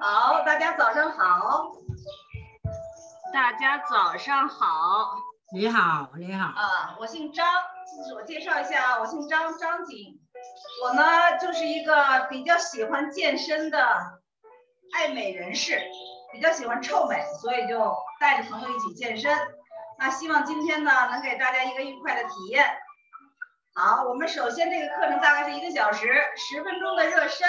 好，大家早上好。大家早上好。你好，你好。啊，我姓张，自我介绍一下啊，我姓张，张景。我呢，就是一个比较喜欢健身的爱美人士，比较喜欢臭美，所以就带着朋友一起健身。那希望今天呢，能给大家一个愉快的体验。好，我们首先这个课程大概是一个小时，十分钟的热身，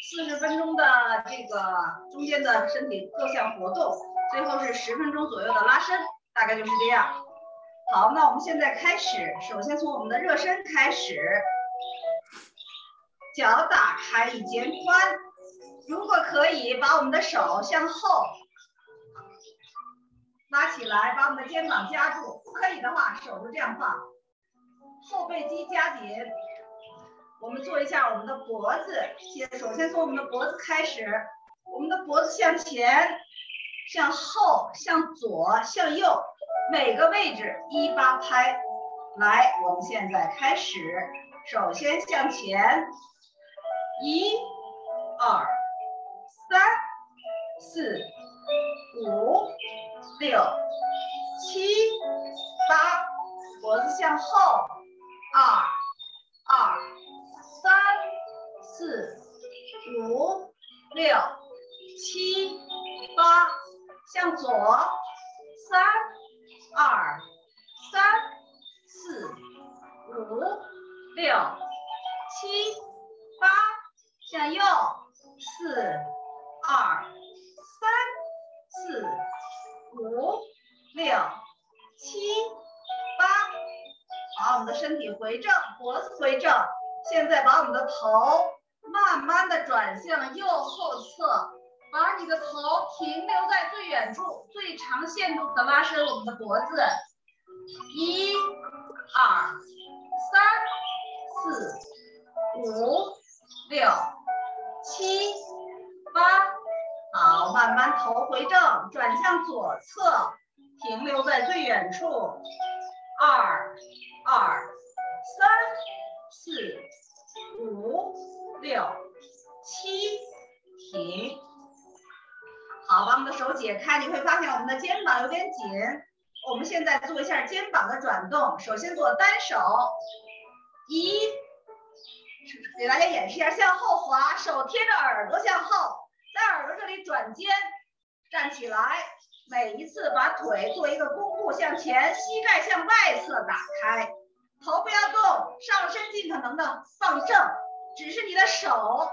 四十分钟的这个中间的身体各项活动，最后是十分钟左右的拉伸，大概就是这样。好，那我们现在开始，首先从我们的热身开始，脚打开一肩宽，如果可以，把我们的手向后拉起来，把我们的肩膀夹住，不可以的话，手就这样放。后背肌夹紧，我们做一下我们的脖子。先，首先从我们的脖子开始，我们的脖子向前、向后、向左、向右，每个位置一八拍。来，我们现在开始，首先向前，一、二、三、四、五、六、七、八，脖子向后。二二四五六七八，向左三二三四五六七八，向右四二三四五六七八。把我们的身体回正，脖子回正。现在把我们的头慢慢的转向右后侧，把你的头停留在最远处，最长限度的拉伸我们的脖子。一、二、三、四、五、六、七、八。好，慢慢头回正，转向左侧，停留在最远处。二。二、三、四、五、六、七，停。好，把我们的手解开，你会发现我们的肩膀有点紧。我们现在做一下肩膀的转动，首先做单手，一，给大家演示一下，向后滑，手贴着耳朵向后，在耳朵这里转肩，站起来。每一次把腿做一个弓步向前，膝盖向外侧打开，头不要动，上身尽可能的放正，只是你的手、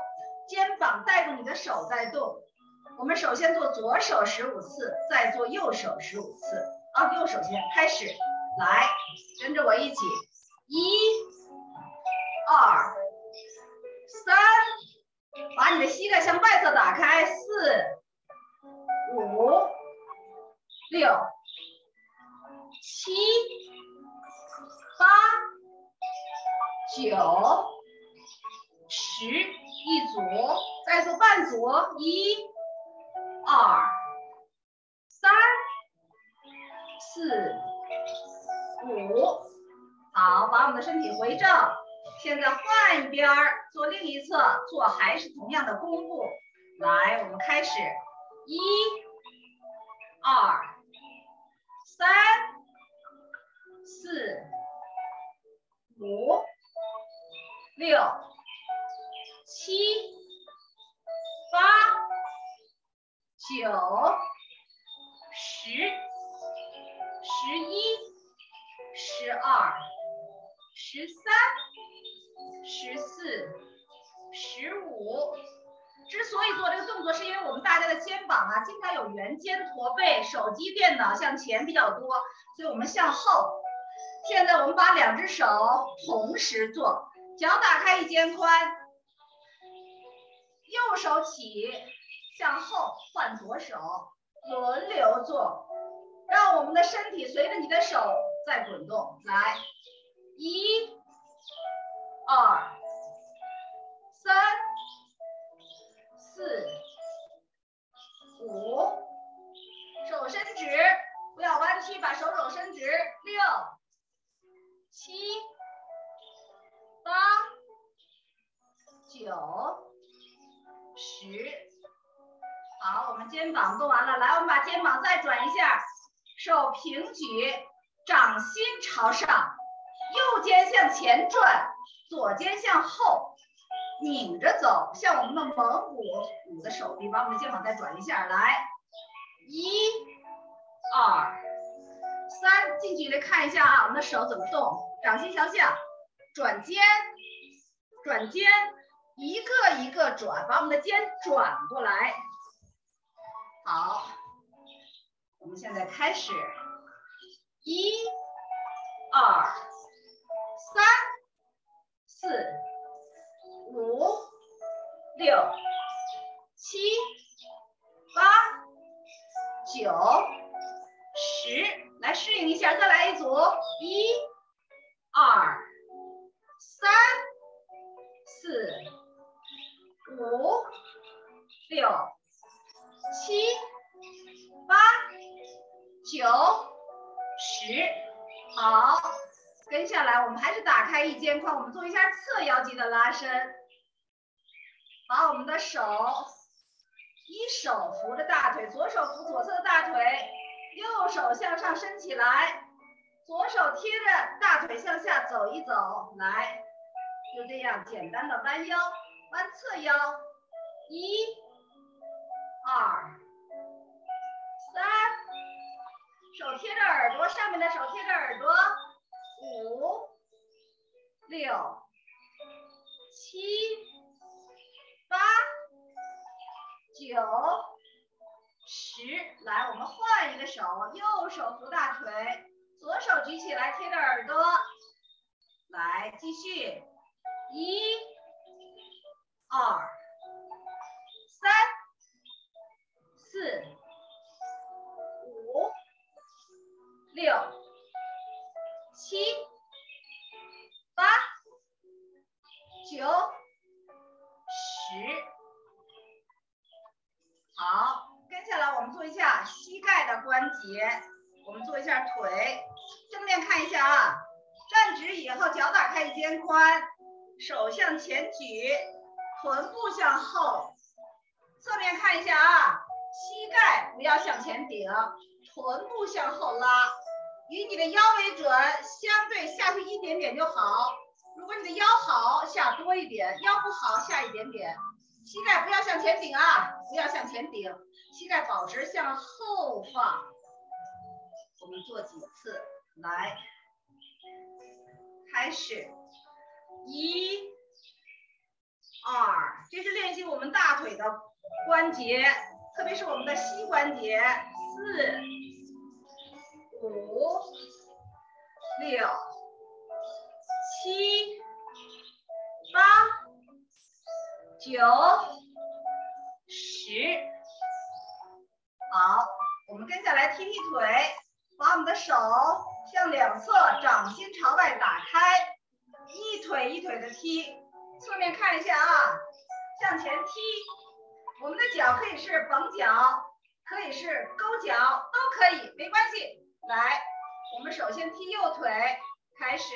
肩膀带动你的手在动。我们首先做左手十五次，再做右手十五次。啊，右手先开始，来，跟着我一起，一、二、三，把你的膝盖向外侧打开，四、五。六、七、八、九、十，一组，再做半组，一、二、三、四、五，好，把我们的身体回正。现在换一边做另一侧，做还是同样的弓步。来，我们开始，一、二。三、四、五、六、七、八、九、十、十一、十二、十三、十四、十五。之所以做这个动作，是因为我们大家的肩膀啊，经常有圆肩驼背，手机、电脑向前比较多，所以我们向后。现在我们把两只手同时做，脚打开一肩宽，右手起，向后换左手，轮流做，让我们的身体随着你的手在滚动。来，一、二、三。四、五，手伸直，不要弯曲，把手肘伸直。六、七、八、九、十。好，我们肩膀动完了，来，我们把肩膀再转一下，手平举，掌心朝上，右肩向前转，左肩向后，拧着走，像我们的蒙古舞的手臂，把我们的肩膀再转一下，来，一、二、三，近距离看一下啊，我们的手怎么动，掌心朝下，转肩，转肩，一个一个转，把我们的肩转过来。好，我们现在开始，一、二、三、四、五、六、七、八、九、十，来适应一下，再来一组，一、二、三、四、五、六。七、八、九、十，好，跟下来我们还是打开一肩宽，我们做一下侧腰肌的拉伸，把我们的手一手扶着大腿，左手扶左侧的大腿，右手向上伸起来，左手贴着大腿向下走一走，来，就这样简单的弯腰，弯侧腰，一。二、三，手贴着耳朵，上面的手贴着耳朵。五、六、七、八、九、十，来，我们换一个手，右手扶大腿，左手举起来贴着耳朵。来，继续，一、二。三四、五、六、七、八、九、十。好，跟下来我们做一下膝盖的关节，我们做一下腿，正面看一下啊，站直以后脚打开肩宽，手向前举，臀部向后，侧面看一下啊。膝盖不要向前顶，臀部向后拉，以你的腰为准，相对下去一点点就好。如果你的腰好，下多一点；腰不好，下一点点。膝盖不要向前顶啊，不要向前顶，膝盖保持向后放。我们做几次，来，开始，一、二，这是练习我们大腿的关节。特别是我们的膝关节，四、五、六、七、八、九、十。好，我们跟下来踢踢腿，把我们的手向两侧，掌心朝外打开，一腿一腿的踢，侧面看一下啊，向前踢。我们的脚可以是绷脚，可以是勾脚，都可以，没关系。来，我们首先踢右腿，开始，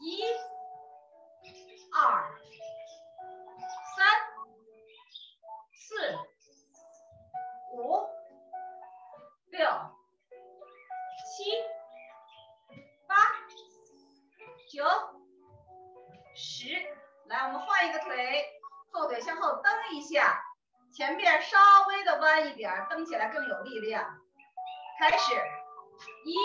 一、二、三、四、五、六、七、八、九、十。来，我们换一个腿，后腿向后蹬一下。前面稍微的弯一点，蹬起来更有力量。开始，一、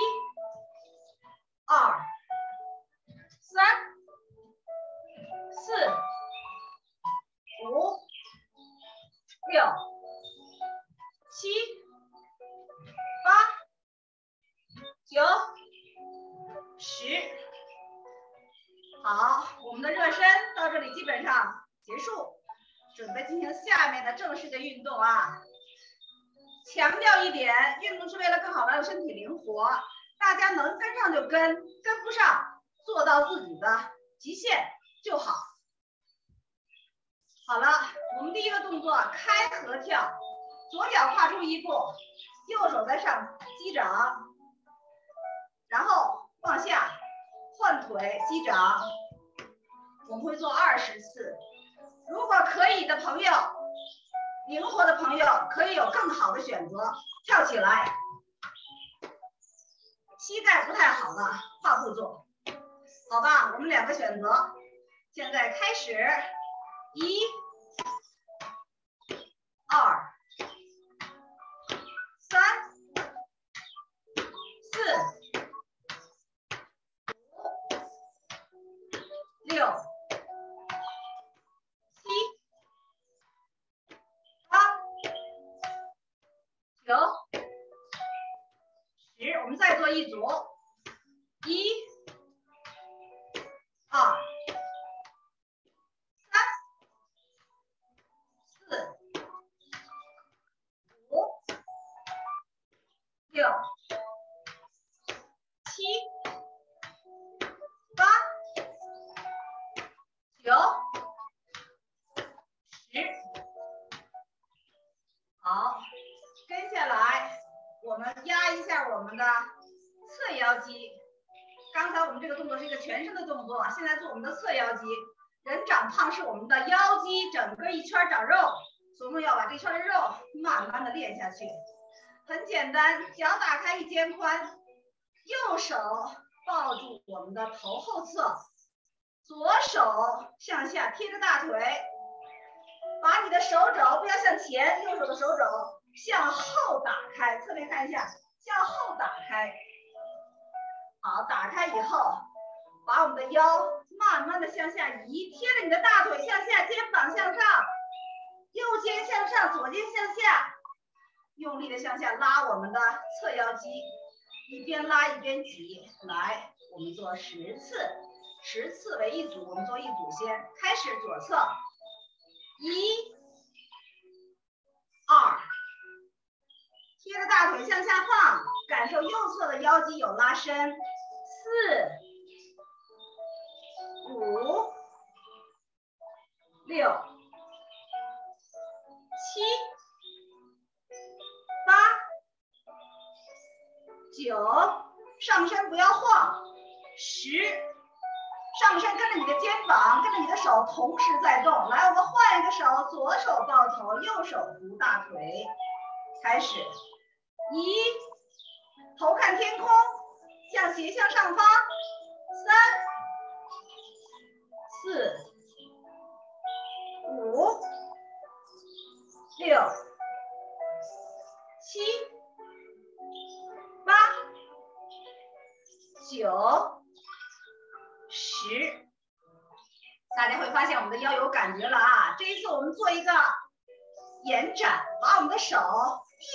击掌，然后往下换腿击掌，我们会做二十次。如果可以的朋友，灵活的朋友可以有更好的选择，跳起来。膝盖不太好的跨步做，好吧？我们两个选择，现在开始，一、现在做我们的侧腰肌。人长胖是我们的腰肌整个一圈长肉，所以我们要把这圈的肉慢慢的练下去。很简单，脚打开一肩宽，右手抱住我们的头后侧，左手向下贴着大腿，把你的手肘不要向前，右手的手肘。向后打开，侧面看一下，向后打开。好，打开以后，把我们的腰慢慢的向下移，贴着你的大腿向下，肩膀向上，右肩向上，左肩向下，用力的向下拉我们的侧腰肌，一边拉一边挤。来，我们做十次，十次为一组，我们做一组先，开始左侧，一、二。贴着大腿向下放，感受右侧的腰肌有拉伸。四、五、六、七、八、九，上身不要晃。十，上身跟着你的肩膀，跟着你的手同时在动。来，我们换一个手，左手抱头，右手扶大腿，开始。一，头看天空，向斜向上方，三、四、五、六、七、八、九、十。大家会发现我们的腰有感觉了啊！这一次我们做一个延展，把我们的手。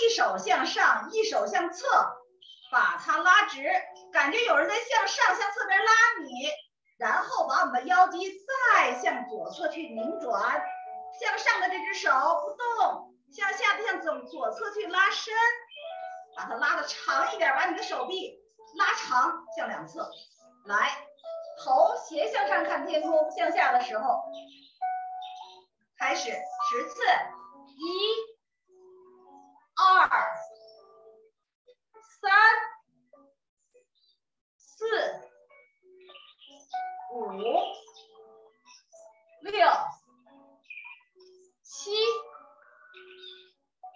一手向上，一手向侧，把它拉直，感觉有人在向上、向侧边拉你，然后把我们的腰肌再向左侧去拧转，向上的这只手不动，向下的向左左侧去拉伸，把它拉的长一点，把你的手臂拉长向两侧，来，头斜向上看天空，向下的时候，开始十次，一。二、五、六、七、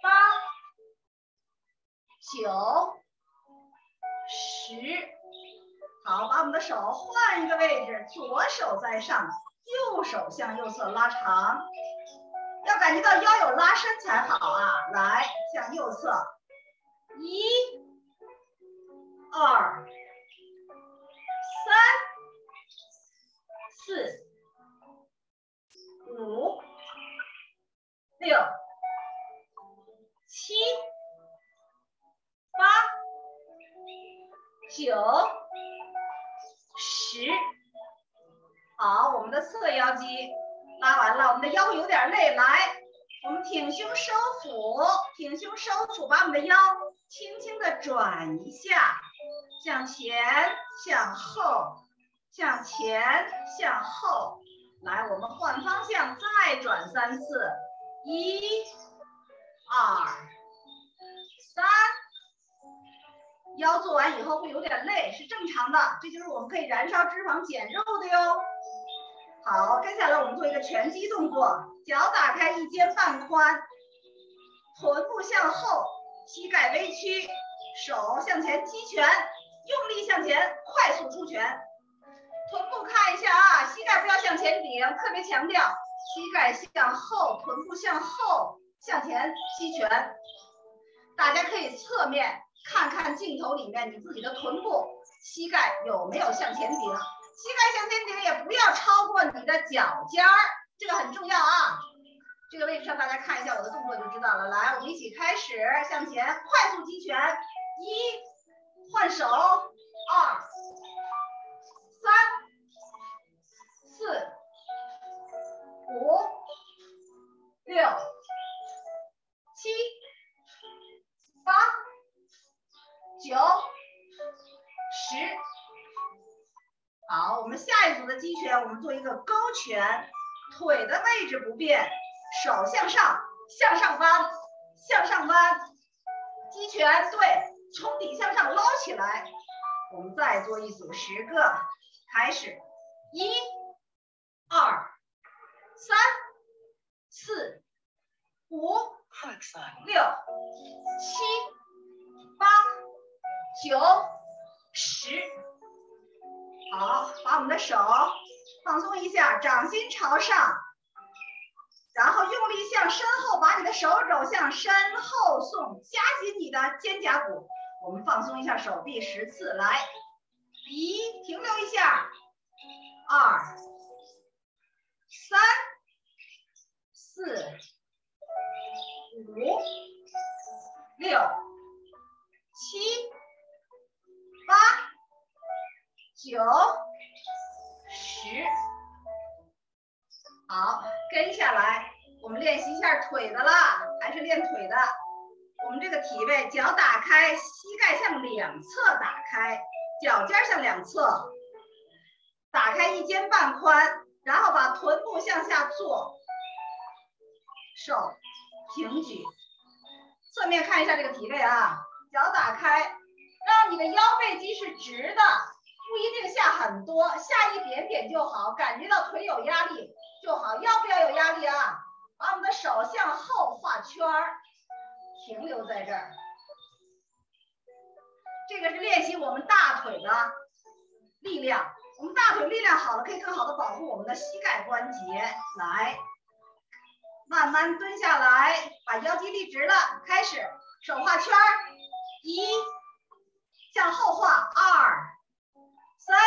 八、九、十。好，把我们的手换一个位置，左手在上，右手向右侧拉长。要感觉到腰有拉伸才好啊！来，向右侧，一、二、四、五、六、七、八、九、十。好，我们的侧腰肌。拉完了，我们的腰有点累，来，我们挺胸收腹，挺胸收腹，把我们的腰轻轻的转一下，向前，向后，向前，向后，来，我们换方向，再转三次，一、二、三，腰做完以后会有点累，是正常的，这就是我们可以燃烧脂肪减肉的哟。好，跟下来我们做一个拳击动作，脚打开一肩半宽，臀部向后，膝盖微曲，手向前击拳，用力向前，快速出拳。臀部看一下啊，膝盖不要向前顶，特别强调，膝盖向后，臀部向后，向前击拳。大家可以侧面看看镜头里面你自己的臀部，膝盖有没有向前顶？膝盖向前顶也不要超过你的脚尖儿，这个很重要啊。这个位置上大家看一下我的动作就知道了。来，我们一起开始向前快速击拳，一换手，二四五六七八九十。好，我们下一组的击拳，我们做一个勾拳，腿的位置不变。手向上，向上弯，向上弯，击拳，对，从底向上捞起来。我们再做一组十个，开始，一、二、三、四、五、六、七、八、九、十。好，把我们的手放松一下，掌心朝上。然后用力向身后，把你的手肘向身后送，夹紧你的肩胛骨。我们放松一下手臂十次，来，一，停留一下，二，三，四，五，六，七，八，九，十。好，跟下来，我们练习一下腿的啦，还是练腿的。我们这个体位，脚打开，膝盖向两侧打开，脚尖向两侧打开一肩半宽，然后把臀部向下坐，手平举。侧面看一下这个体位啊，脚打开，让你的腰背肌是直的，不一定下很多，下一点点就好，感觉到腿有压力。就好，要不要有压力啊？把我们的手向后画圈儿，停留在这儿。这个是练习我们大腿的力量。我们大腿力量好了，可以更好的保护我们的膝盖关节。来，慢慢蹲下来，把腰肌立直了。开始，手画圈，一，向后画，二，三，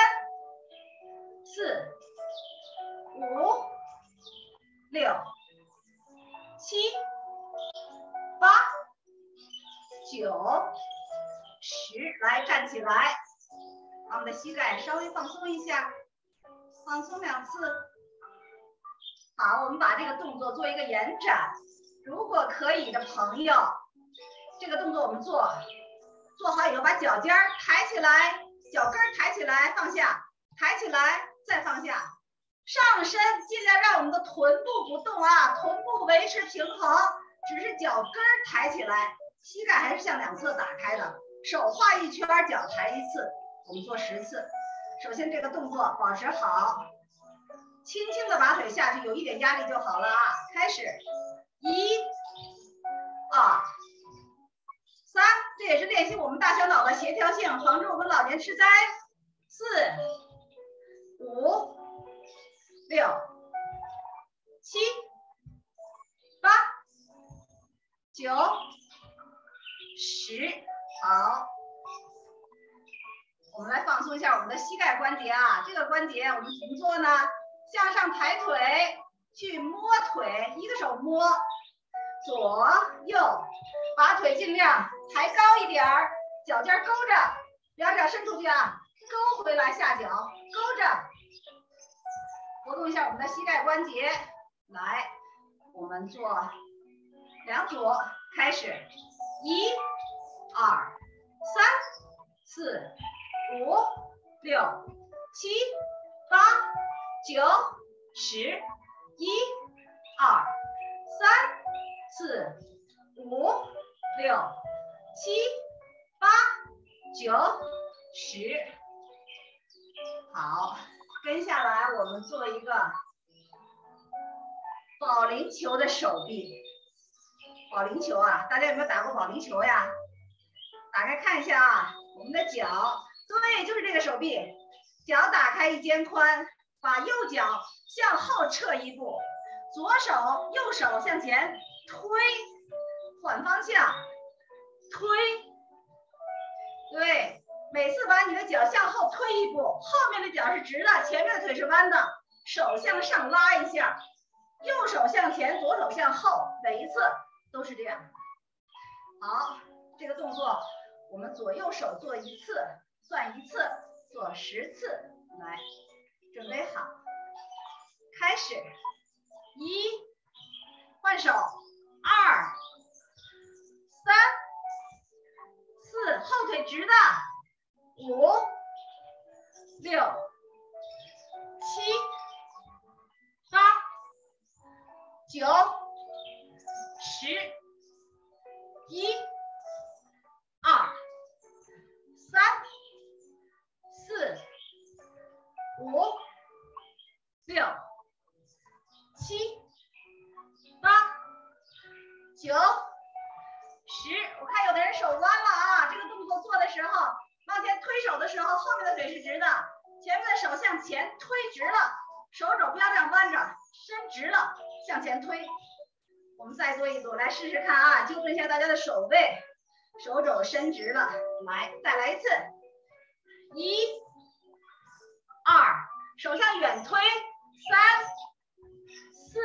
四，五。六、七、八、九、十，来站起来，把我们的膝盖稍微放松一下，放松两次。好，我们把这个动作做一个延展。如果可以的朋友，这个动作我们做，做好以后把脚尖抬起来，脚跟抬起来，放下，抬起来再放下。上身尽量让我们的臀部不动啊，臀部维持平衡，只是脚跟抬起来，膝盖还是向两侧打开的。手画一圈，脚抬一次，我们做十次。首先这个动作保持好，轻轻的把腿下去，有一点压力就好了啊。开始，一、二、三，这也是练习我们大小脑的协调性，防止我们老年痴呆。四、五。六、七、八、九、十，好，我们来放松一下我们的膝盖关节啊。这个关节我们怎么做呢？向上抬腿，去摸腿，一个手摸，左右，把腿尽量抬高一点儿，脚尖勾着，两脚伸出去啊，勾回来下脚，勾着。活动一下我们的膝盖关节，来，我们做两组，开始，一、二、三、四、五、六、七、八、九、十，一、二、三、四、五、六、七、八、九、十，好。跟下来，我们做一个保龄球的手臂。保龄球啊，大家有没有打过保龄球呀？打开看一下啊，我们的脚，对，就是这个手臂，脚打开一肩宽，把右脚向后撤一步，左手右手向前推，反方向推，对，每次把你的脚向后推一步，后面的脚是直的，前面的腿是弯的，手向上拉一下，右手向前，左手向后，每一次。都是这样，好，这个动作我们左右手做一次，算一次，做十次，来，准备好，开始，一，换手，二，三，四，后腿直的，五，六，七，八，九。十，一，五，六，七，八，九，十。我看有的人手弯了啊，这个动作做的时候，往前推手的时候，后面的腿是直的，前面的手向前推直了，手肘不要这样弯着，伸直了向前推。我们再做一组，来试试看啊！纠正一下大家的手背，手肘伸直了，来，再来一次，一、二，手向远推，三、四、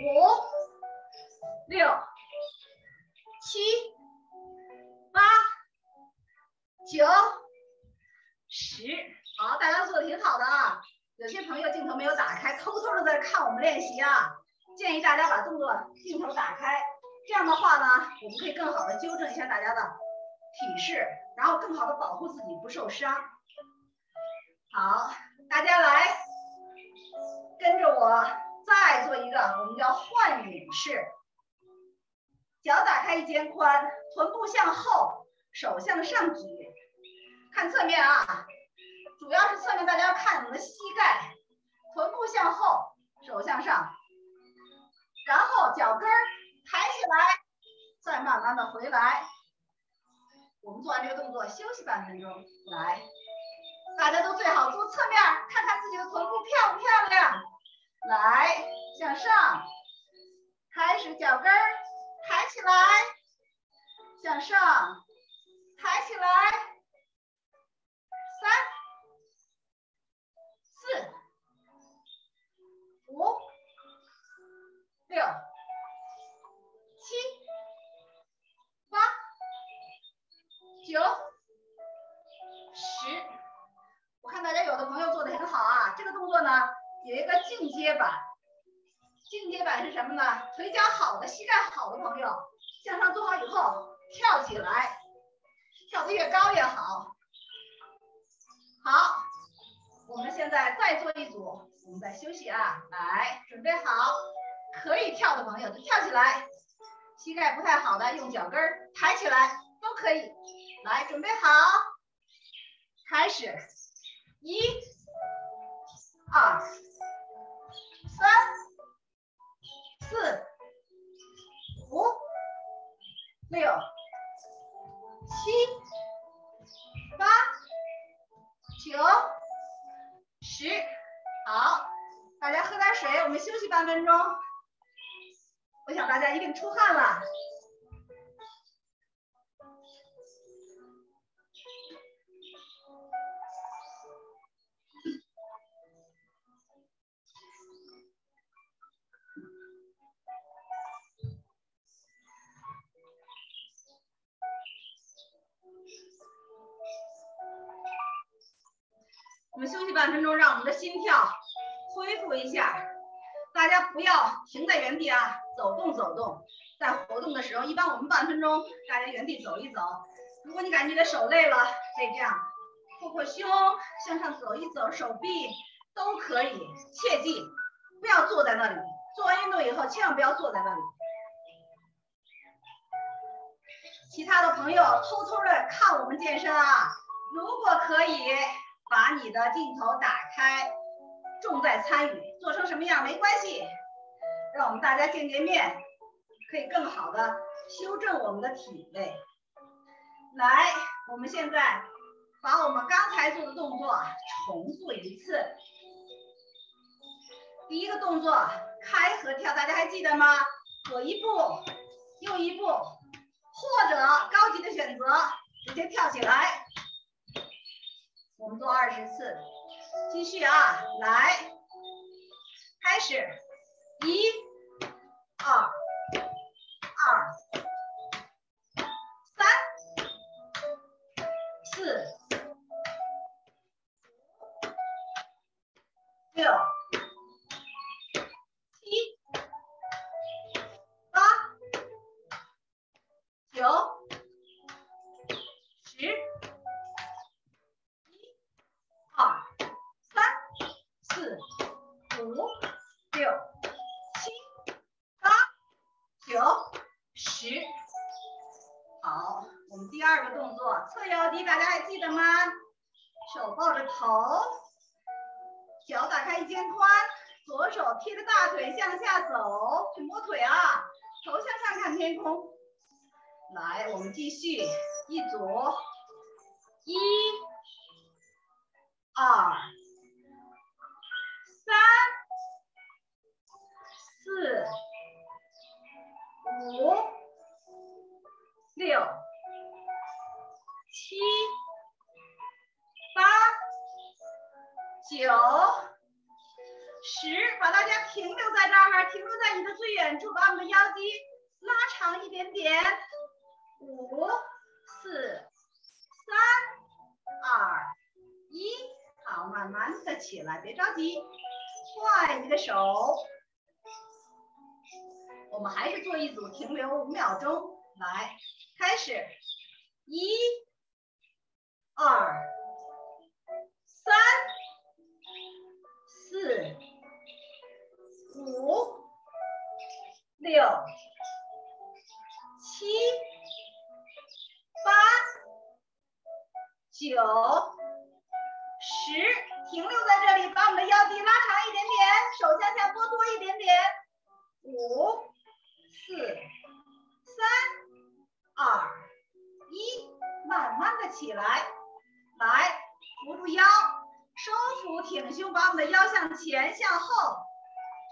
五、六、七、八、九、十，好，大家做的挺好的啊！有些朋友镜头没有打开，偷偷的在看我们练习啊。建议大家把动作镜头打开，这样的话呢，我们可以更好的纠正一下大家的体式，然后更好的保护自己不受伤。好，大家来跟着我再做一个，我们叫换影式，脚打开一肩宽，臀部向后，手向上举，看侧面啊，主要是侧面，大家要看我们的膝盖，臀部向后，手向上。然后脚跟抬起来，再慢慢的回来。我们做完这个动作休息半分钟。来，大家都最好坐侧面，看看自己的臀部漂不漂亮。来，向上，开始脚跟抬起来，向上，抬起来，三、四、五。六、七、八、九、十，这个动作呢，有一个进阶版。进阶版是什么呢？腿脚好的、膝盖好的朋友，向上做好以后，跳起来，跳得越高越好。好，我们现在再做一组，我们再休息啊。来，准备好。可以跳的朋友就跳起来，膝盖不太好的用脚跟抬起来都可以。来，准备好，开始，一、二、三、四、五、六、七、八、九、十。好，大家喝点水，我们休息半分钟。我想大家一定出汗了。我们休息半分钟，让我们的心跳恢复一下。大家不要停在原地啊！走动走动，在活动的时候，一般我们半分钟，大家原地走一走。如果你感觉你的手累了，可以这样，扩扩胸，向上走一走，手臂都可以。切记不要坐在那里，做完运动以后千万不要坐在那里。其他的朋友偷偷的看我们健身啊，如果可以，把你的镜头打开，重在参与，做成什么样没关系。让我们大家见见面，可以更好的修正我们的体位。来，我们现在把我们刚才做的动作重做一次。第一个动作开合跳，大家还记得吗？左一步，右一步，或者高级的选择，直接跳起来。我们做二十次，继续啊，来，开始，一、二、二。九十，把大家停留在这儿，停留在你的最远处，把我们的腰肌拉长一点点。五、四、三、二、一，好，慢慢的起来，别着急，换一个手。我们还是做一组，停留五秒钟，来，开始，一、二、四、五、六、七、八、九、十，停留在这里，把我们的腰肌拉长一点点，手向下拨多一点点。五、四、三、二、一，慢慢的起来，来，扶住腰。收腹挺胸，把我们的腰向前向后，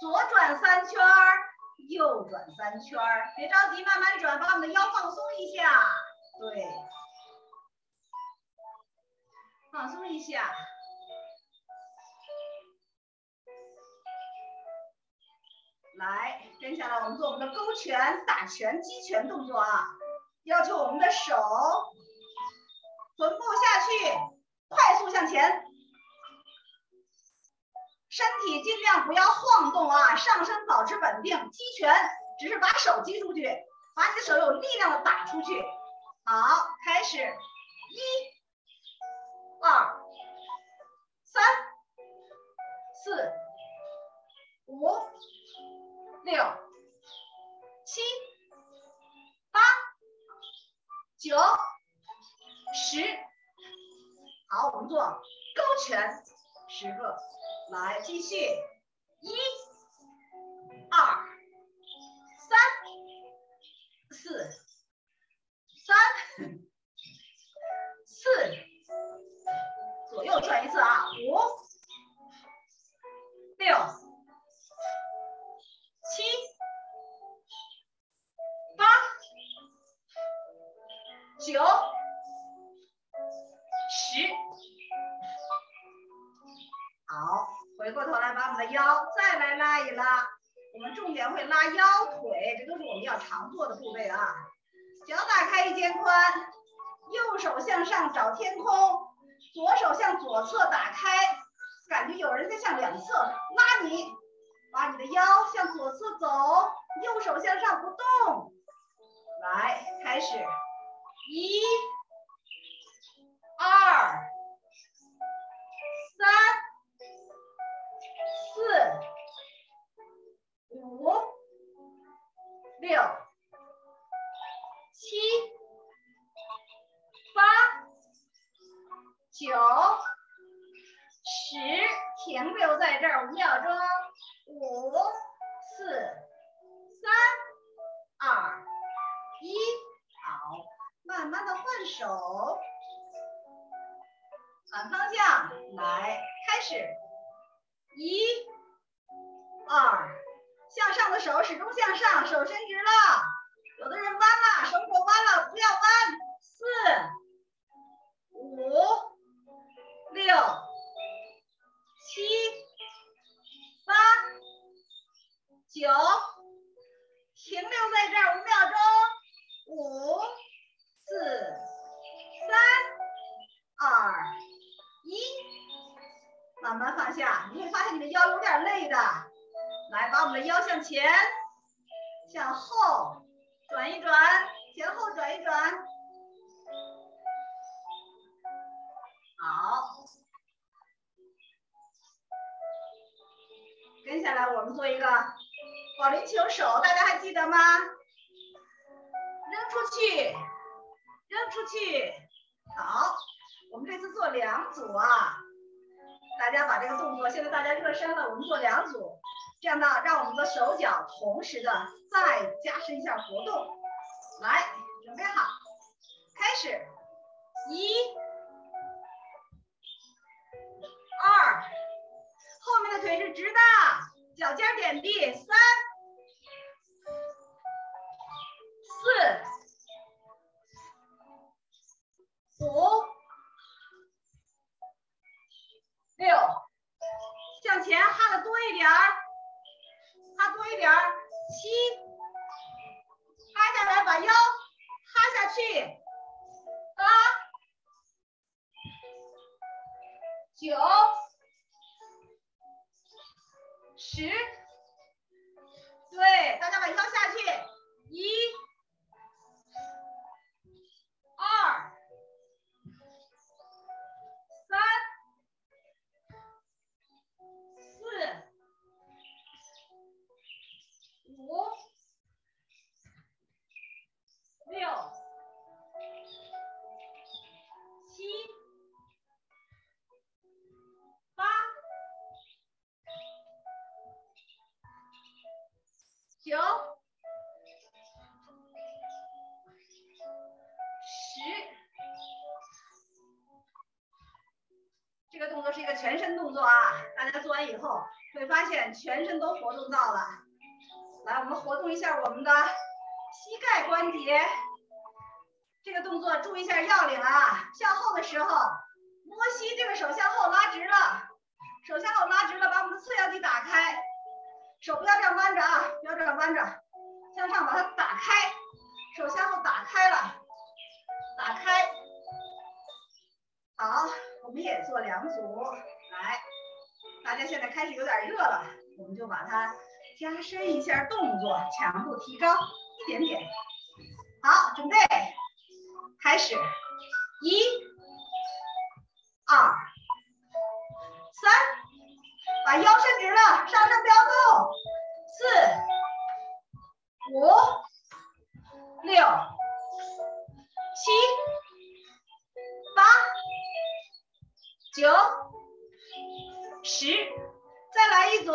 左转三圈，右转三圈，别着急，慢慢转，把我们的腰放松一下，对，放松一下，来，跟下来我们做我们的勾拳、打拳、击拳动作啊，要求我们的手臀部下去，快速向前。身体尽量不要晃动啊，上身保持稳定。击拳只是把手击出去，把你的手有力量的打出去。好，开始，一、二、三、四、五、六、七、八、九、十。好，我们做勾拳十个。来，继续，一、上，手伸直了。有的人弯了，手肘弯了，不要弯。四、五、六、七、八、九，停留在这儿五秒钟。五、四、三、二、一，慢慢放下。你会发现你的腰有点累的。来，把我们的腰向前、十。对，大家把腰下去。一，这个动作是一个全身动作啊，大家做完以后会发现全身都活动到了。来，我们活动一下我们的膝盖关节。这个动作注意一下要领啊，向后的时候摸膝，这个手向后拉直了，手向后拉直了，把我们的侧腰肌打开，手不要这样弯着啊，不要这样弯着，向上把它打开，手向后打开了，打开。好，我们也做两组，来，大家现在开始有点热了，我们就把它。加深一下动作，强度提高一点点。好，准备，开始，一、二、三，把腰伸直了，上身不要动。四、五、六、七、八、九、十，再来一组，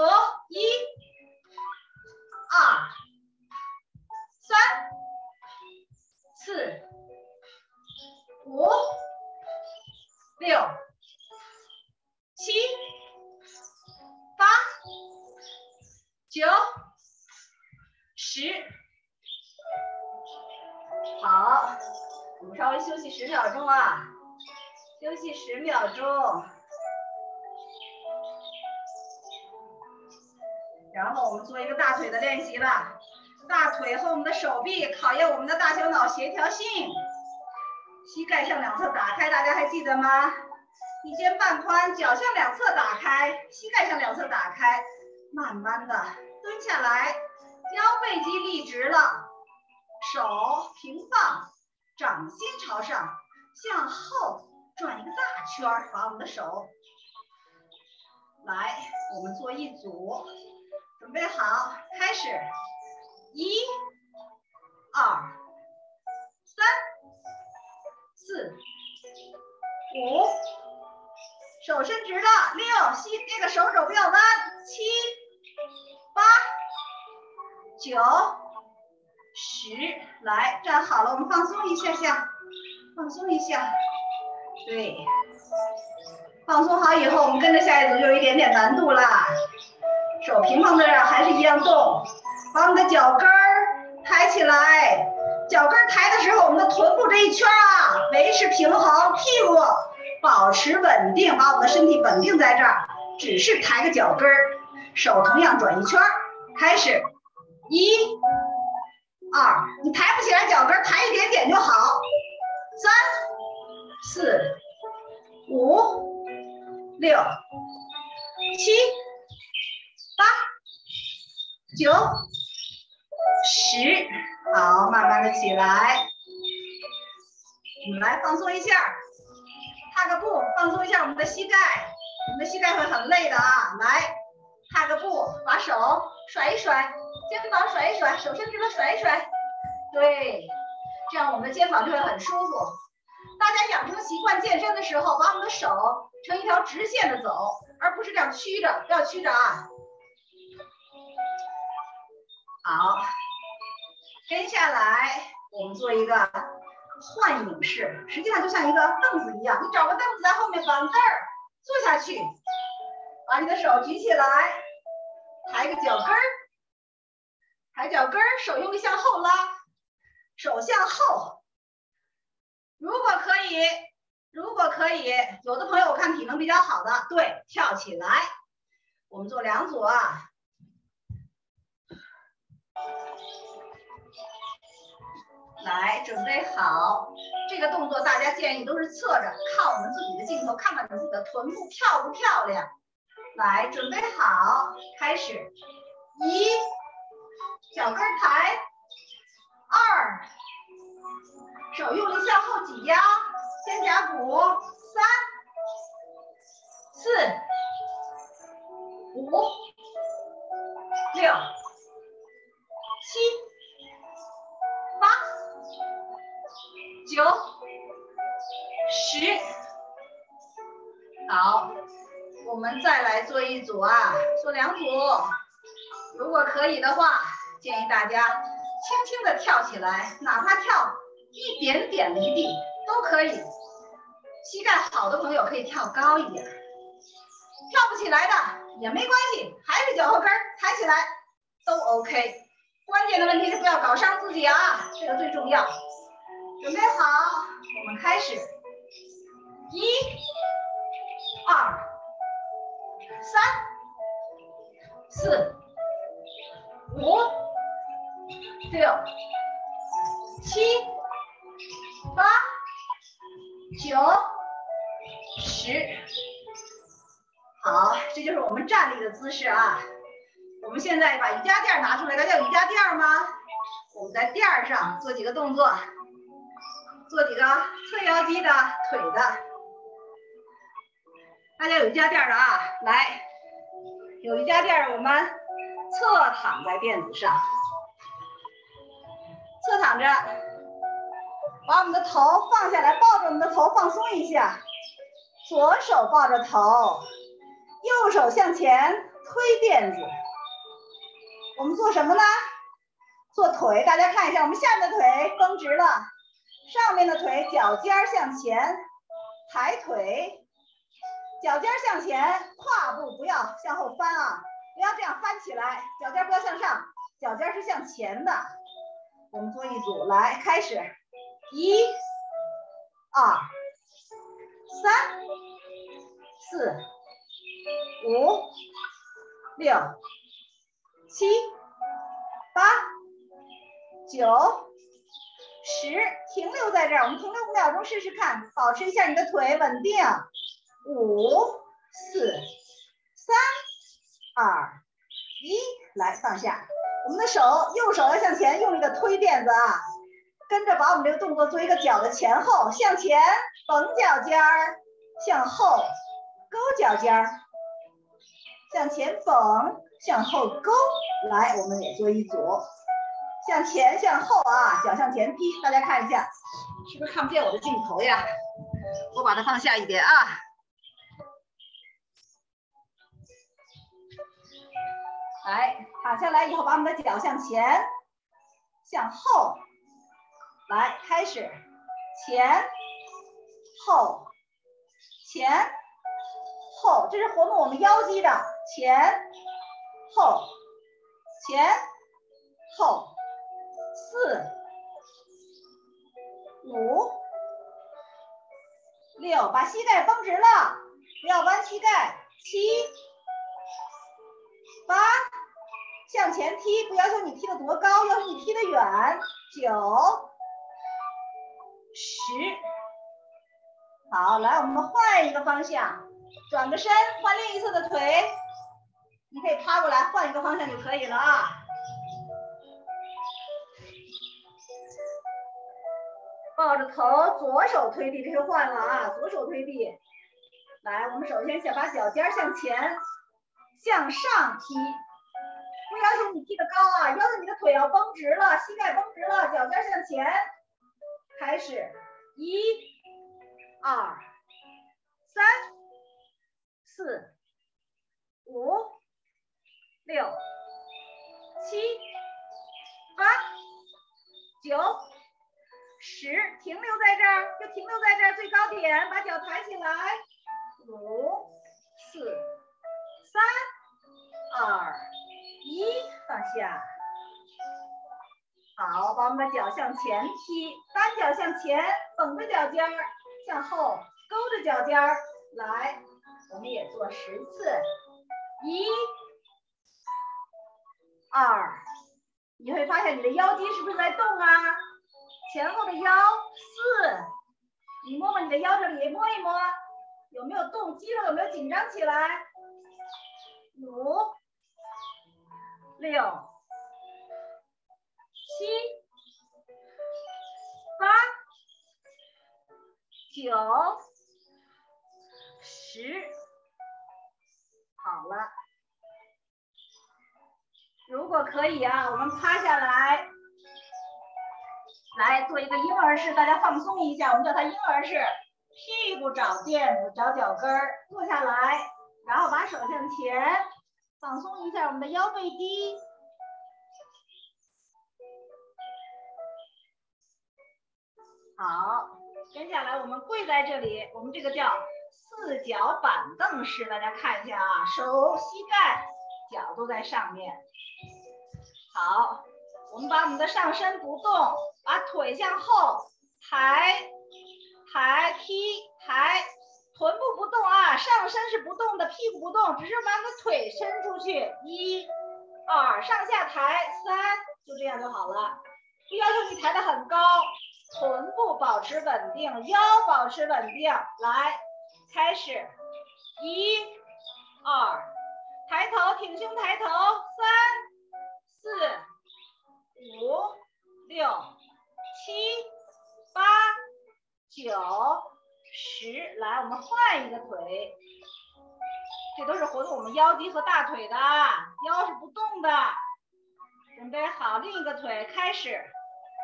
一。二、三、四、五、六、七、八、九、十。好，我们稍微休息十秒钟啊，休息十秒钟。然后我们做一个大腿的练习吧，大腿和我们的手臂考验我们的大小脑协调性。膝盖向两侧打开，大家还记得吗？一肩半宽，脚向两侧打开，膝盖向两侧打开，慢慢的蹲下来，腰背肌立直了，手平放，掌心朝上，向后转一个大圈，把我们的手，来，我们做一组。准备好，开始，一、二、三、四、五，手伸直了，六，膝这个手肘不要弯，七、八、九、十，来站好了，我们放松一下下，放松一下，对，放松好以后，我们跟着下一组就有一点点难度了。手平放在这儿，还是一样动，把我们的脚跟儿抬起来，脚跟抬的时候，我们的臀部这一圈啊，维持平衡，屁股保持稳定，把我们的身体稳定在这儿，只是抬个脚跟儿，手同样转一圈，开始，一。二，你抬不起来脚跟，抬一点点就好。三、四、五、六、七、八、九、十，好，慢慢的起来。我们来放松一下，踏个步，放松一下我们的膝盖，我们的膝盖会很累的啊。来，踏个步，把手甩一甩。肩膀甩一甩，手伸直了甩一甩，对，这样我们的肩膀就会很舒服。大家养成习惯，健身的时候把我们的手成一条直线的走，而不是这样曲着，不要曲着啊。好，跟下来我们做一个幻影式，实际上就像一个凳子一样，你找个凳子在后面板凳儿坐下去，把你的手举起来，抬个脚跟儿。抬脚跟儿，手用力向后拉，手向后。如果可以，如果可以，有的朋友我看体能比较好的，对，跳起来。我们做两组啊。来，准备好。这个动作大家建议都是侧着，看我们自己的镜头，看看你自己的臀部漂不漂亮。来，准备好，开始，一。脚跟抬，二，手用力向后挤压，肩胛骨，三，四，五，六，七，八，九，十，好，我们再来做一组啊，做两组，如果可以的话。建议大家轻轻的跳起来，哪怕跳一点点离地都可以。膝盖好的朋友可以跳高一点，跳不起来的也没关系，还是脚后跟抬起来都 OK。关键的问题是不要搞伤自己啊，这个最重要。准备好，我们开始，一、二、三、四、五。六、七、八、九、十，好，这就是我们站立的姿势啊。我们现在把瑜伽垫拿出来，大家有瑜伽垫吗？我们在垫上做几个动作，做几个侧腰肌的腿的。大家有瑜伽垫的啊，来，有瑜伽垫，我们侧躺在垫子上。侧躺着，把我们的头放下来，抱着我们的头放松一下。左手抱着头，右手向前推垫子。我们做什么呢？做腿。大家看一下，我们下面的腿绷直了，上面的腿脚尖向前抬腿，脚尖向前，胯部不要向后翻啊，不要这样翻起来，脚尖不要向上，脚尖是向前的。我们做一组，来开始，一、二、三、四、五、六、七、八、九、十，停留在这儿，我们停留五秒钟试试看，保持一下你的腿稳定，五、四、三、二、一，来放下。我们的手，右手要向前用力的推垫子啊，跟着把我们这个动作做一个脚的前后，向前绷脚尖儿，向后勾脚尖儿，向前绷，向后勾。来，我们也做一组，向前向后啊，脚向前踢。大家看一下，是不是看不见我的镜头呀？我把它放下一点啊。来，躺下来以后，把我们的脚向前、向后，来开始，前、后，前，后，这是活动我们腰肌的前后前后四五六，把膝盖绷直了，不要弯膝盖。七八，向前踢，不要求你踢得多高，要求你踢得远。九十，好，来，我们换一个方向，转个身，换另一侧的腿。你可以趴过来，换一个方向就可以了啊。抱着头，左手推地，这是换了啊，左手推地。来，我们首先先把脚尖向前，向上踢，不要求你踢得高啊，要求你的腿要绷直了，膝盖绷直了，脚尖向前，开始，一、二、三、四、五、六、七、八、九、十，停留在这儿，就停留在这儿最高点，把脚抬起来。五、四、三、二、一，放下。好，把我们的脚向前踢，单脚向前，绷着脚尖儿，向后勾着脚尖儿。来，我们也做十次。一、二，你会发现你的腰肌是不是在动啊？前后的腰。四，你摸摸你的腰这里，摸一摸。有没有动？肌肉有没有紧张起来？五、六、七、八、九、十，好了。如果可以啊，我们趴下来，来做一个婴儿式，大家放松一下，我们叫它婴儿式。屁股找垫子，找脚跟儿，坐下来，然后把手向前，放松一下我们的腰背低。好，跟下来我们跪在这里，我们这个叫四脚板凳式，大家看一下啊，手、膝盖、脚都在上面。好，我们把我们的上身不动，把腿向后抬。抬踢抬，臀部不动啊，上身是不动的，屁股不动，只是把你的腿伸出去，一、二，上下抬，三，就这样就好了。不要求你抬得很高，臀部保持稳定，腰保持稳定。来，开始，一、二，抬头挺胸抬头，三、四、五、六、七、八。九十，来，我们换一个腿，这都是活动我们腰肌和大腿的，腰是不动的。准备好，另一个腿开始，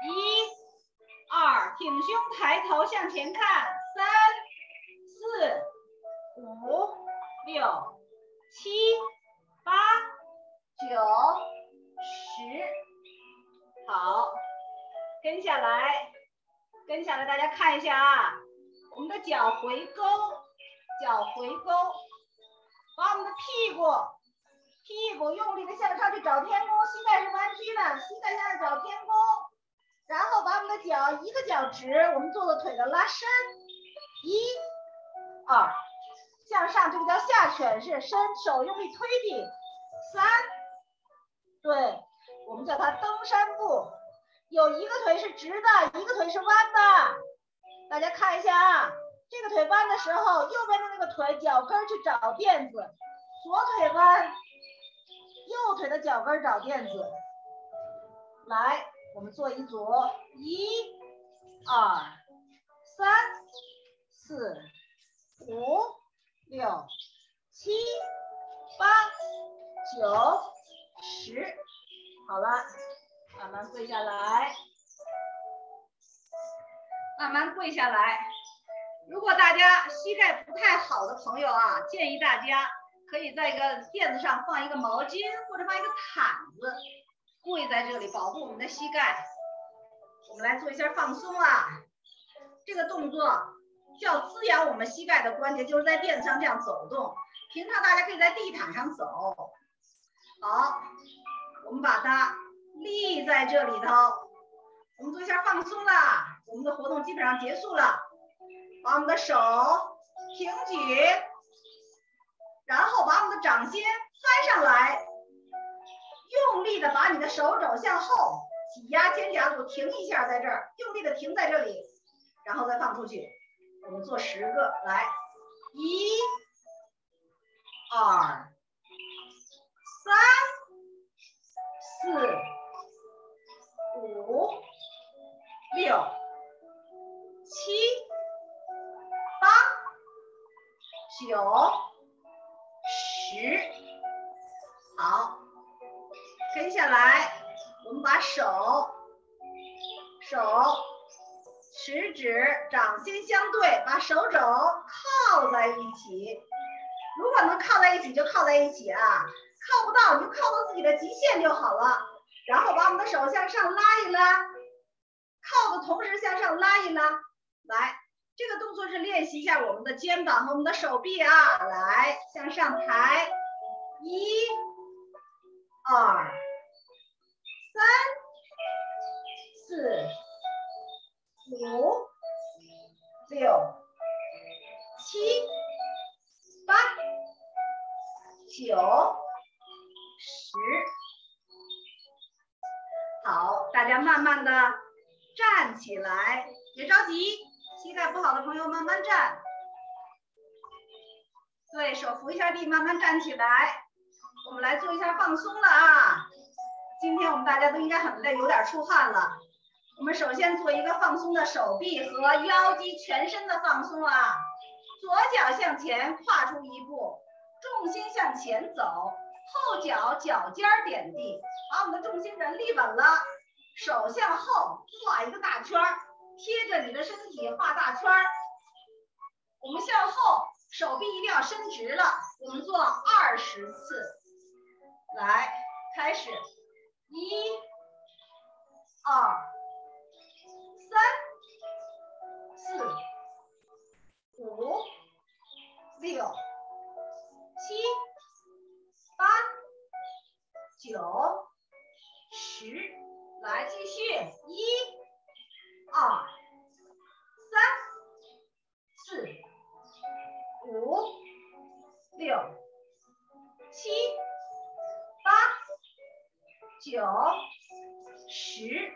一、二，挺胸抬头向前看，三、四、五、六、七、八、九、十，好，跟下来。跟下来，大家看一下啊，我们的脚回勾，脚回勾，把我们的屁股，屁股用力的向上去找天空，膝盖是弯曲的，膝盖向上找天空，然后把我们的脚一个脚直，我们做做腿的拉伸，一、二，向上，这个叫下犬式，伸手用力推地，三，对，我们叫它登山步。有一个腿是直的，一个腿是弯的。大家看一下啊，这个腿弯的时候，右边的那个腿脚跟去找垫子；左腿弯，右腿的脚跟找垫子。来，我们做一组，一、二、三、四、五、六、七、八、九、十，好了。慢慢跪下来，慢慢跪下来。如果大家膝盖不太好的朋友啊，建议大家可以在一个垫子上放一个毛巾或者放一个毯子，跪在这里保护我们的膝盖。我们来做一下放松啊，这个动作要滋养我们膝盖的关节，就是在垫子上这样走动。平常大家可以在地毯上走。好，我们把它立在这里头。我们做一下放松啦，我们的活动基本上结束了。把我们的手平举，然后把我们的掌心翻上来，用力的把你的手肘向后挤压肩胛骨，停一下在这儿，用力的停在这里，然后再放出去。我们做十个，来，一、二、三、四、五、六、七、八、九、十，好，跟下来，我们把手手。食指掌心相对，把手肘靠在一起。如果能靠在一起就靠在一起啊，靠不到你就靠到自己的极限就好了。然后把我们的手向上拉一拉，靠的同时向上拉一拉。来，这个动作是练习一下我们的肩膀和我们的手臂啊。来，向上抬，一、二、三、四。五、六、七、八、九、十，好，大家慢慢的站起来，别着急，膝盖不好的朋友慢慢站，对手扶一下地，慢慢站起来。我们来做一下放松了啊，今天我们大家都应该很累，有点出汗了。我们首先做一个放松的手臂和腰肌，全身的放松啊。左脚向前跨出一步，重心向前走，后脚脚尖点地，把我们的重心人立稳了。手向后画一个大圈儿，贴着你的身体画大圈儿。我们向后，手臂一定要伸直了。我们做二十次，来，开始，一、二。三、四、五、六、七、八、九、十，来继续，一、二、三、四、五、六、七、九、十。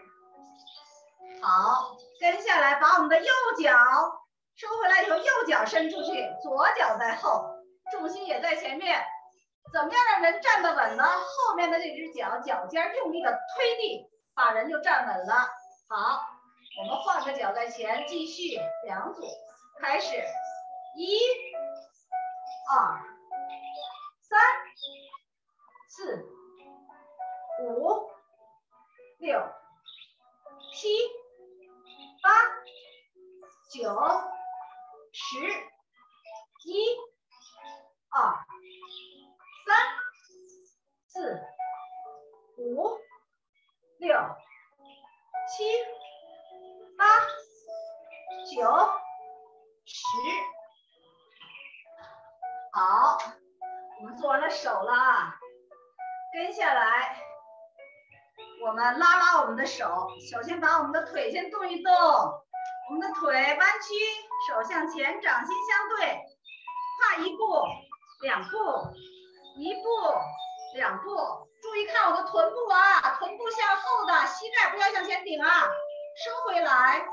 好，跟下来把我们的右脚收回来以后，右脚伸出去，左脚在后，重心也在前面。怎么样让人站得稳呢？后面的这只脚脚尖用力的推地，把人就站稳了。好，我们换个脚在前，继续两组，开始，一、二、三、四、五、六、七。八、九、十、一、二、三、四、五、六、七、八、九、十。好，我们做完了手了啊，跟下来。我们拉拉我们的手，首先把我们的腿先动一动，我们的腿弯曲，手向前，掌心相对，跨一步，两步，一步，两步，注意看我的臀部啊，臀部向后的，膝盖不要向前顶啊，收回来，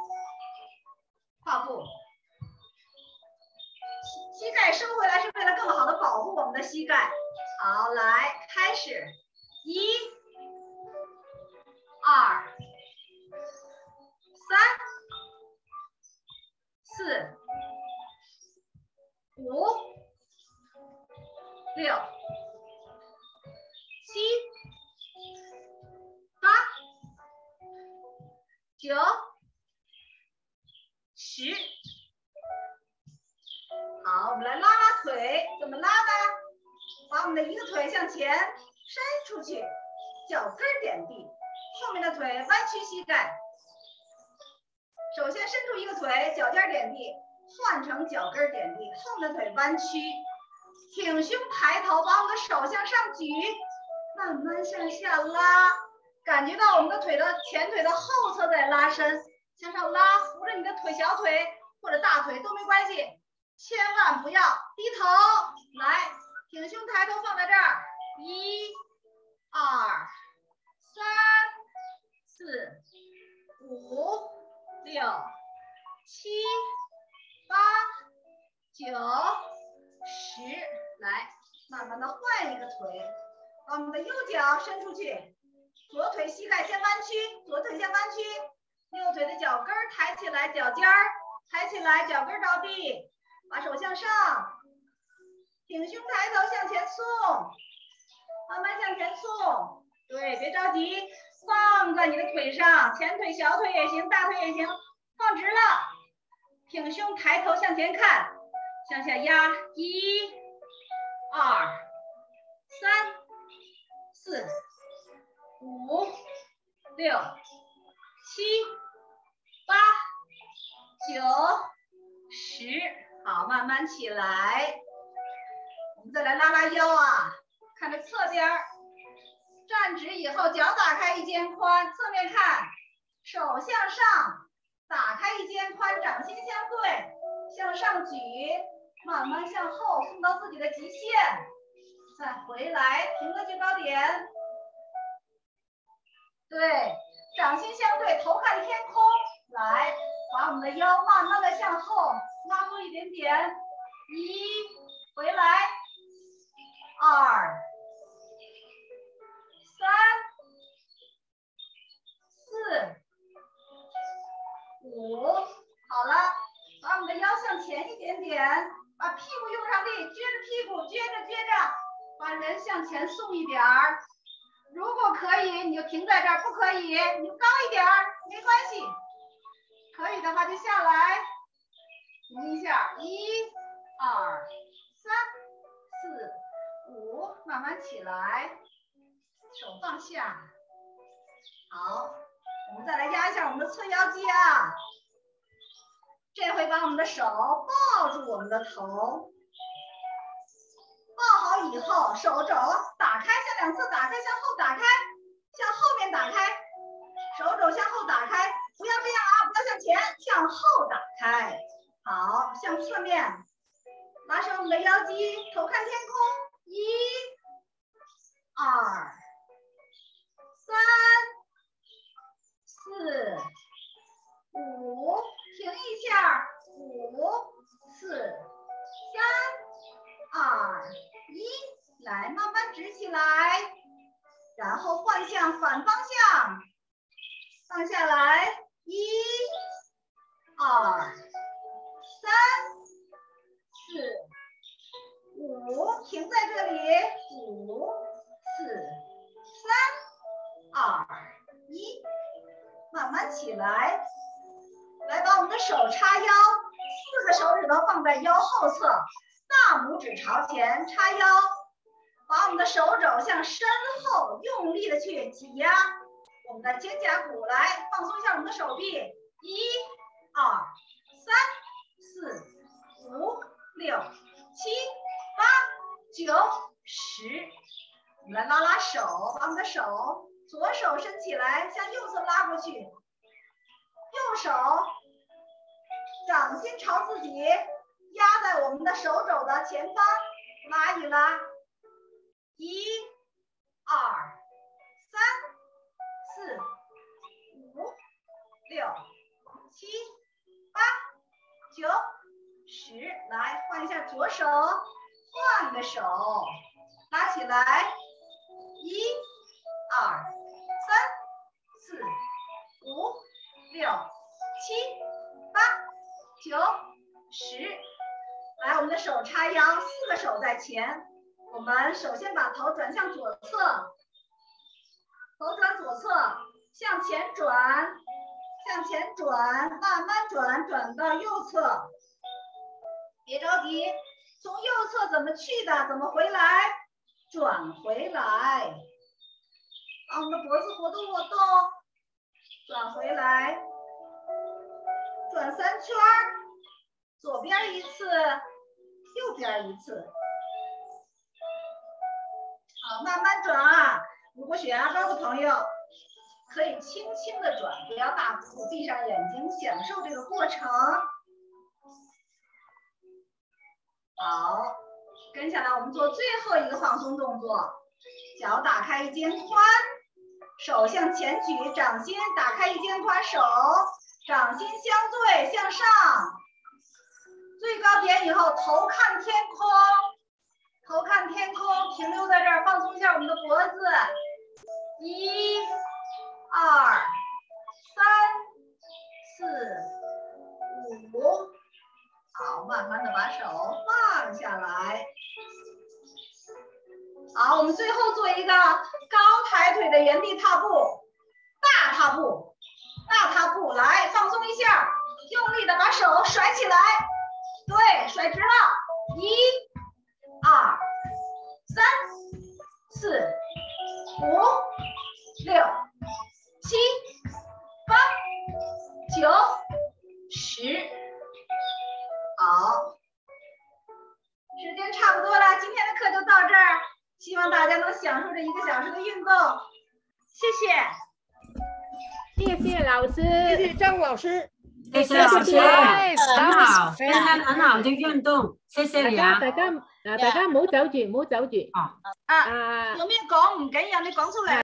跨步，膝膝盖收回来是为了更好的保护我们的膝盖。好，来开始，一。二、三、四、五、六、七、八、九、十。好，我们来拉拉腿，怎么拉呢？把我们的一个腿向前伸出去，脚跟点地。后面的腿弯曲膝盖，首先伸出一个腿，脚尖点地，换成脚跟点地，后面的腿弯曲，挺胸抬头，把我们的手向上举，慢慢向下拉，感觉到我们的腿的前腿的后侧在拉伸，向上拉，扶着你的腿小腿或者大腿都没关系，千万不要低头。来，挺胸抬头放在这儿，一、二、三、四、五、六、七。八九十，来，慢慢的换一个腿，把我们的右脚伸出去，左腿膝盖先弯曲，左腿先弯曲，右腿的脚跟抬起来，脚尖儿抬起来，脚跟着地，把手向上，挺胸抬头向前送，慢慢向前送，对，别着急，放在你的腿上，前腿、小腿也行，大腿也行，放直了。挺胸抬头向前看，向下压，一、二、三、四、五、六、七、八、九、十，好，慢慢起来。我们再来拉拉腰啊，看着侧边儿，站直以后，脚打开一肩宽，侧面看，手向上。打开一肩宽，掌心相对，向上举，慢慢向后送到自己的极限，再回来平个最高点。对，掌心相对，头看天空，来，把我们的腰慢慢的向后拉多一点点，一，回来，二，四五，好了，把我们的腰向前一点点，把屁股用上力，撅着屁股，撅着撅着，把人向前送一点儿。如果可以，你就停在这儿；不可以，你高一点儿，没关系。可以的话就下来，停一下，一、二、三、四、五，慢慢起来，手放下，好。我们再来压一下我们的侧腰肌啊，这回把我们的手抱住我们的头，抱好以后，手肘打开，向两侧打开，向后打开，向后面打开，手肘向后打开，不要这样啊，不要向前，向后打开，好，向侧面，拉伸我们的腰肌，头看天空，一、二、三。四五，停一下，五四三二一，来慢慢直起来，然后换向反方向，放下来，一二三四五，停在这里，五四三二。慢慢起来，来把我们的手叉腰，四个手指头放在腰后侧，大拇指朝前叉腰，把我们的手肘向身后用力的去挤压我们的肩胛骨，来放松一下我们的手臂，一、二、三、四、五、六、七、八、九、十，我们来拉拉手，把我们的手。左手伸起来，向右侧拉过去。右手掌心朝自己，压在我们的手肘的前方，拉一拉。一、二、三、四、五、六、七、八、九、十。来换一下左手，换个手，拉起来。一、二三四。五、六、七、八、九、十，来，我们的手叉腰，四个手在前。我们首先把头转向左侧，头转左侧，向前转，向前转，慢慢转，转到右侧。别着急，从右侧怎么去的，怎么回来，转回来，我们的脖子活动活动。转回来，转三圈，左边一次，右边一次。好，慢慢转啊。如果血压高的朋友，可以轻轻的转，不要大幅，闭上眼睛享受这个过程。好，跟下来我们做最后一个放松动作，脚打开一肩宽，手向前举，掌心打开一肩宽，手掌心相对向上，最高点以后头看天空，头看天空，停留在这儿，放松一下我们的脖子，一。二、三、四、五，好，慢慢的把手放下来。好，我们最后做一个高抬腿的原地踏步，大踏步，大踏步，来放松一下，用力的把手甩起来，对，甩直了，一、二、三、四、五、六。七、八、九、十，好，时间差不多了，今天的课就到这儿，希望大家能享受这一个小时的运动，谢谢，谢谢老师，谢谢张老师，谢谢老师，很好，非常很好的运动，谢谢你啊！大家，嗱，大家唔好走住，唔好走住，哦，啊，有咩讲唔紧要，你讲出嚟。